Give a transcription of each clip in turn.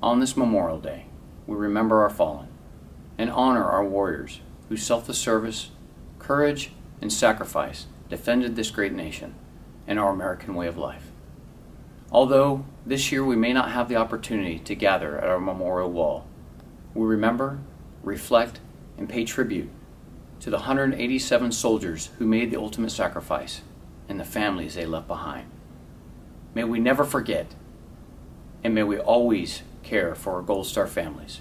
On this Memorial Day, we remember our fallen and honor our warriors whose selfless service, courage, and sacrifice defended this great nation and our American way of life. Although this year we may not have the opportunity to gather at our memorial wall, we remember, reflect, and pay tribute to the 187 soldiers who made the ultimate sacrifice and the families they left behind. May we never forget, and may we always care for our Gold Star families.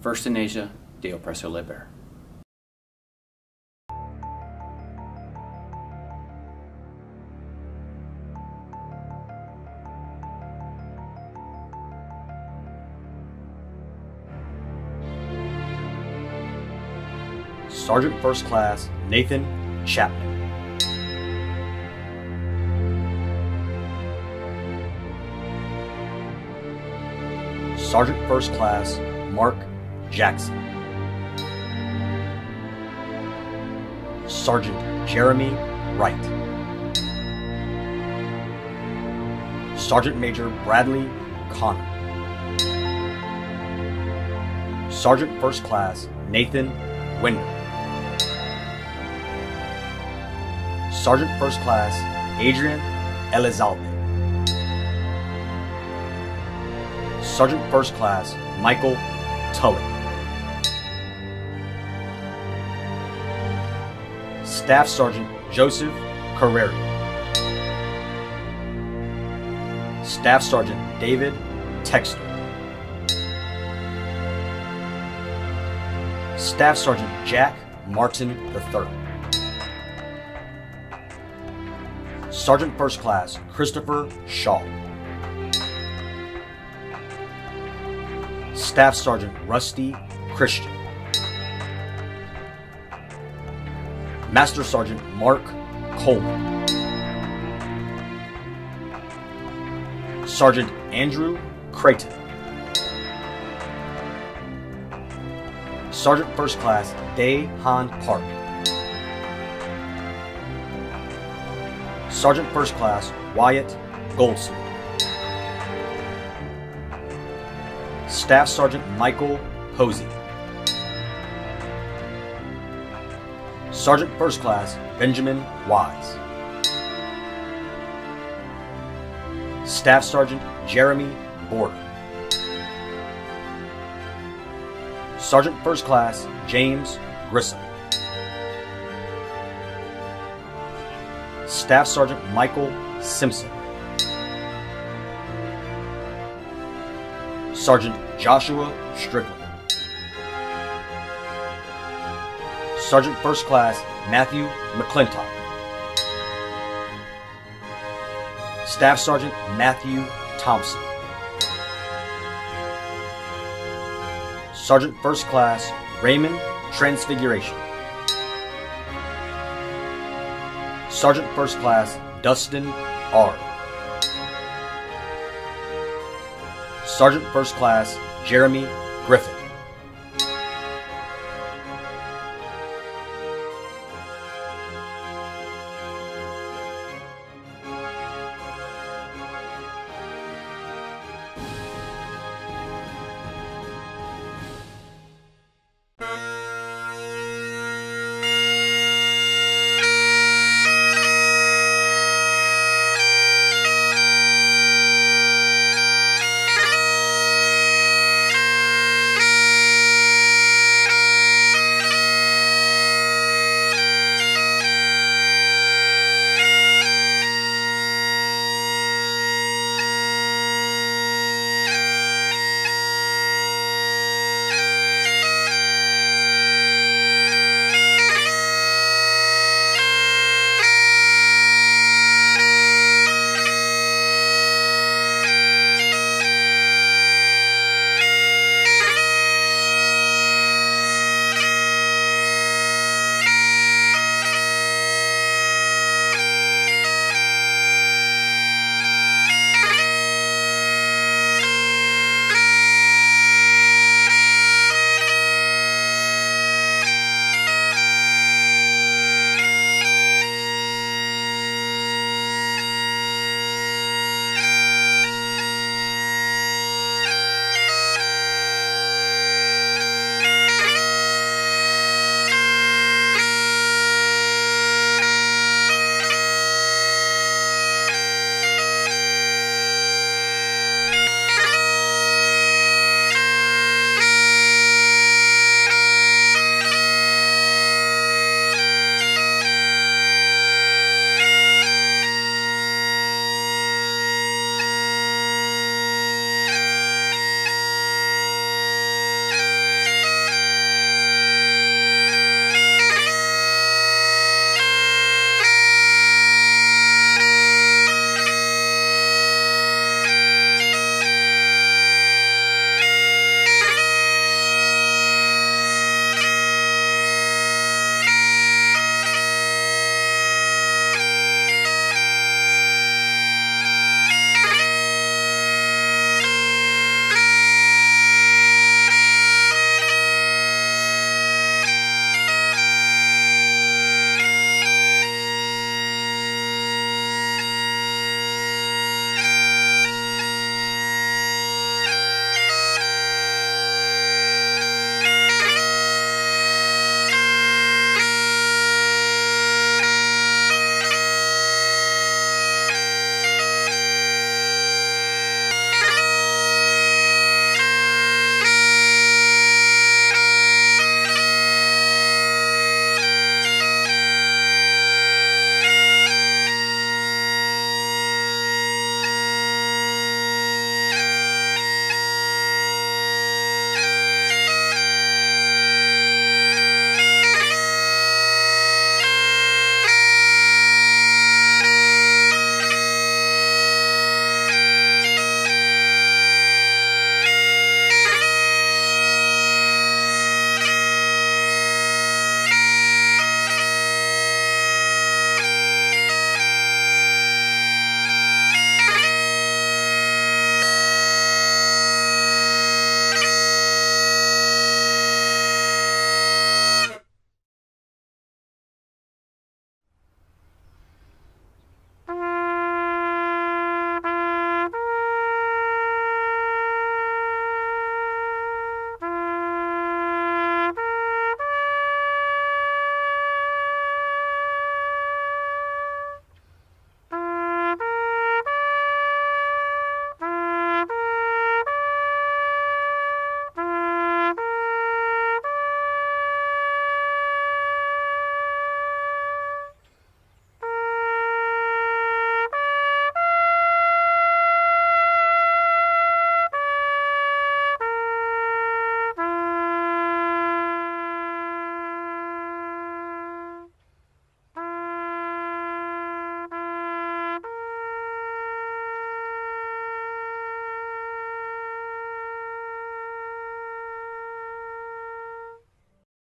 First in Asia, de Oppresso Liber. Sergeant First Class Nathan Chapman. Sergeant First Class Mark Jackson. Sergeant Jeremy Wright. Sergeant Major Bradley Connor. Sergeant First Class Nathan Winder. Sergeant First Class Adrian Elizalde. Sergeant First Class Michael Tully. Staff Sergeant Joseph Carreri. Staff Sergeant David Texter. Staff Sergeant Jack Martin III. Sergeant First Class Christopher Shaw. Staff Sergeant Rusty Christian. Master Sergeant Mark Coleman. Sergeant Andrew Creighton. Sergeant First Class Day Han Park. Sergeant First Class Wyatt Goldsmith. Staff Sergeant Michael Posey. Sergeant First Class Benjamin Wise. Staff Sergeant Jeremy Border. Sergeant First Class James Grissom. Staff Sergeant Michael Simpson. Sergeant Joshua Strickland. Sergeant First Class Matthew McClintock. Staff Sergeant Matthew Thompson. Sergeant First Class Raymond Transfiguration. Sergeant First Class Dustin Ard. Sergeant First Class Jeremy Griffin.